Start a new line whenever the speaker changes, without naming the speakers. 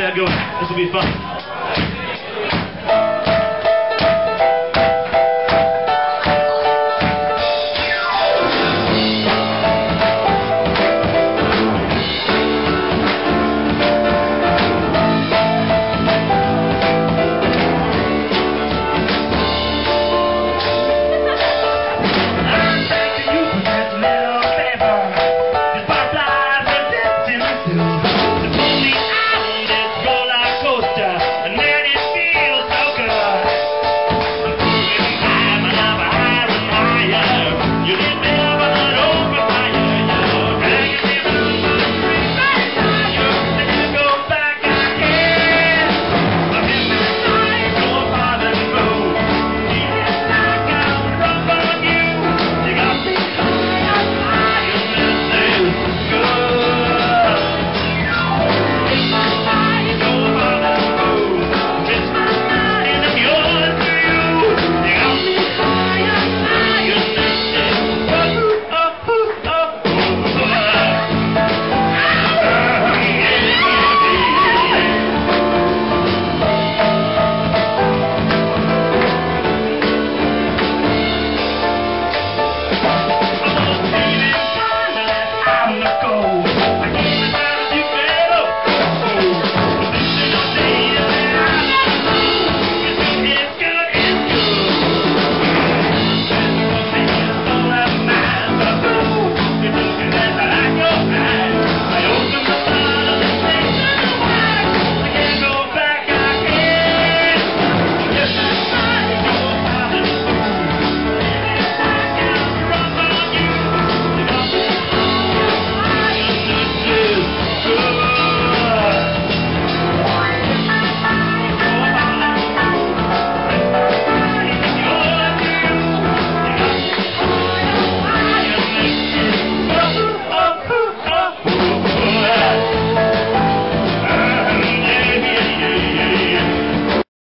that going, This will be fun.